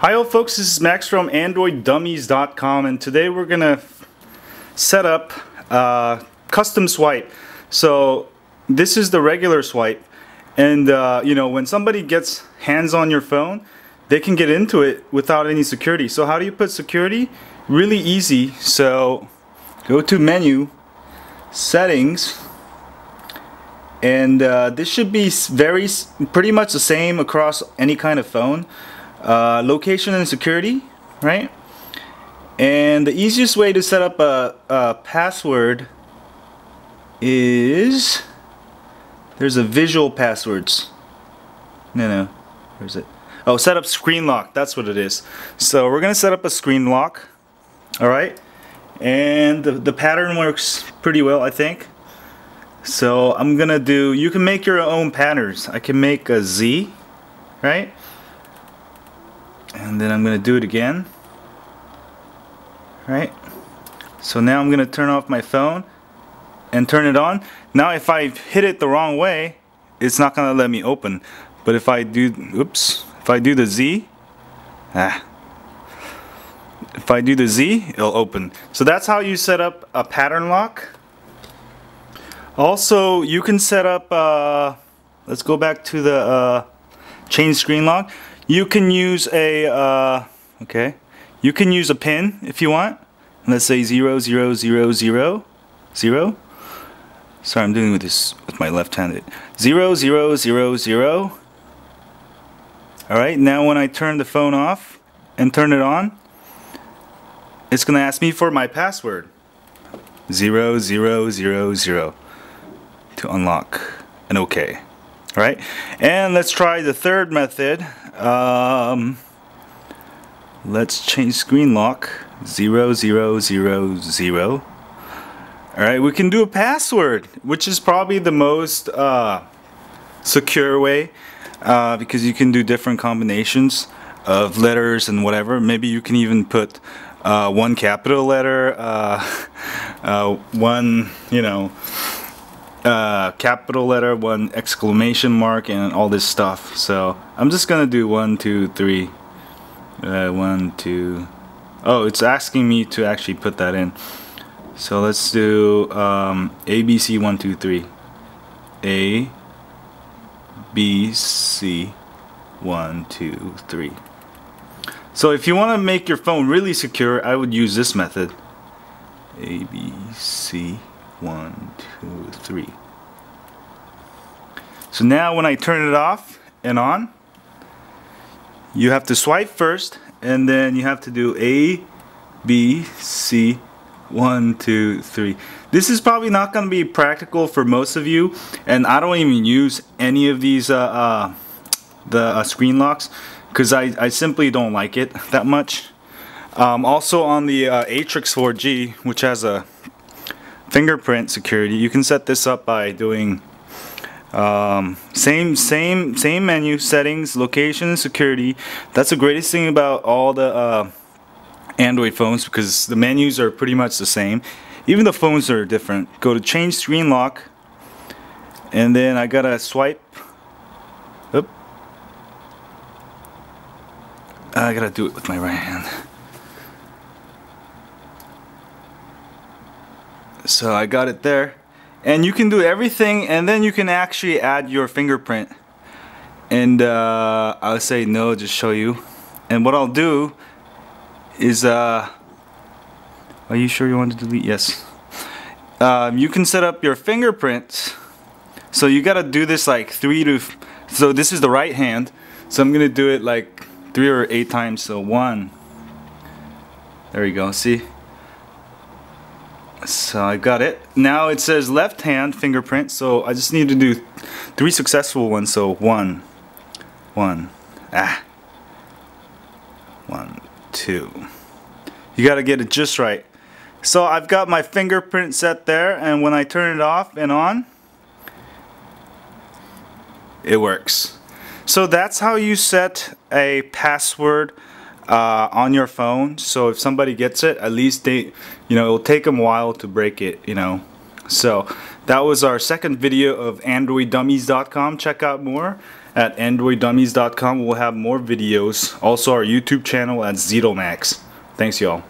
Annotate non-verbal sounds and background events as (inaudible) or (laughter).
Hi all folks, this is Max from AndroidDummies.com and today we're gonna set up uh, custom swipe. So this is the regular swipe and uh, you know when somebody gets hands on your phone they can get into it without any security. So how do you put security? Really easy. So go to menu, settings, and uh, this should be very pretty much the same across any kind of phone uh, location and security right? And the easiest way to set up a, a password is there's a visual passwords. No no where's it? Oh set up screen lock that's what it is. So we're gonna set up a screen lock alright and the, the pattern works pretty well I think. So I'm gonna do you can make your own patterns. I can make a Z right and then I'm gonna do it again. Right? So now I'm gonna turn off my phone and turn it on. Now if I hit it the wrong way it's not gonna let me open. But if I do oops if I do the Z ah. If I do the Z it'll open. So that's how you set up a pattern lock. Also you can set up uh, let's go back to the uh, change screen lock you can use a, uh, okay, you can use a pin if you want. Let's say 0, 0, 0, 0, 0. Sorry, I'm doing with this with my left-handed. 0, 0, 0, 0. Alright, now when I turn the phone off and turn it on, it's going to ask me for my password. 0, 0, 0, 0 to unlock and OK. Alright, and let's try the third method. Um, let's change screen lock. Zero, zero, zero, zero. Alright, we can do a password, which is probably the most uh, secure way uh, because you can do different combinations of letters and whatever. Maybe you can even put uh, one capital letter, uh, (laughs) uh, one, you know, uh, capital letter, one exclamation mark, and all this stuff. So I'm just gonna do one, two, three, uh, one, two. Oh, it's asking me to actually put that in. So let's do um, A, B, C, one, two, three. A, B, C, one, two, three. So if you want to make your phone really secure, I would use this method. A, B, C, one, two, three. So now when I turn it off and on, you have to swipe first and then you have to do A, B, C, one, two, three. This is probably not going to be practical for most of you and I don't even use any of these uh, uh, the uh, screen locks because I, I simply don't like it that much. Um, also on the uh, Atrix 4G which has a fingerprint security. You can set this up by doing um, same same same menu settings location security. That's the greatest thing about all the uh, Android phones because the menus are pretty much the same. Even the phones are different. Go to change screen lock and then I gotta swipe. Oop. I gotta do it with my right hand so I got it there. And you can do everything and then you can actually add your fingerprint. And uh, I'll say no just show you. And what I'll do is uh, are you sure you want to delete? Yes. Um, you can set up your fingerprints so you gotta do this like three to so this is the right hand. So I'm gonna do it like three or eight times. So one. There you go. See so I got it. Now it says left hand fingerprint, so I just need to do three successful ones. So one, one, ah, one, two. You gotta get it just right. So I've got my fingerprint set there, and when I turn it off and on, it works. So that's how you set a password uh, on your phone. So if somebody gets it, at least they, you know, it'll take them a while to break it, you know. So that was our second video of AndroidDummies.com. Check out more. at androiddummies.com. We'll have more videos. Also our YouTube channel at Zetomax. Thanks y'all.